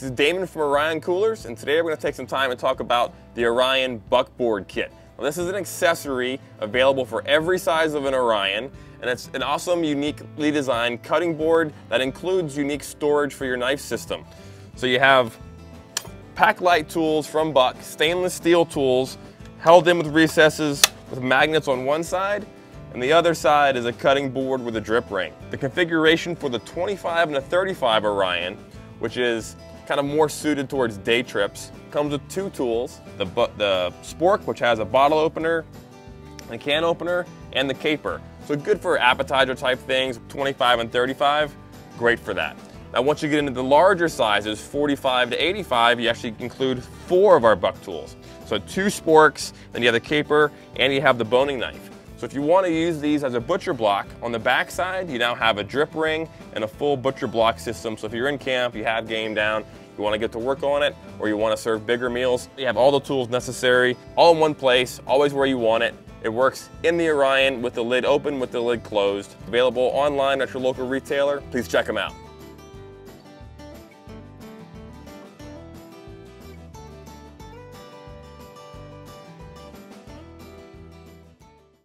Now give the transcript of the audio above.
This is Damon from Orion Coolers, and today we're going to take some time and talk about the Orion Buckboard Kit. Now, this is an accessory available for every size of an Orion, and it's an awesome, uniquely designed cutting board that includes unique storage for your knife system. So you have PakLite tools from Buck, stainless steel tools, held in with recesses with magnets on one side, and the other side is a cutting board with a drip ring. The configuration for the 25 and the 35 Orion, which is kind of more suited towards day trips. Comes with two tools, the, the spork, which has a bottle opener, a can opener, and the caper. So good for appetizer type things, 25 and 35, great for that. Now once you get into the larger sizes, 45 to 85, you actually include four of our buck tools. So two sporks, then you have the caper, and you have the boning knife. So if you want to use these as a butcher block, on the back side, you now have a drip ring and a full butcher block system. So if you're in camp, you have game down, you want to get to work on it, or you want to serve bigger meals, you have all the tools necessary, all in one place, always where you want it. It works in the Orion with the lid open, with the lid closed. Available online at your local retailer. Please check them out.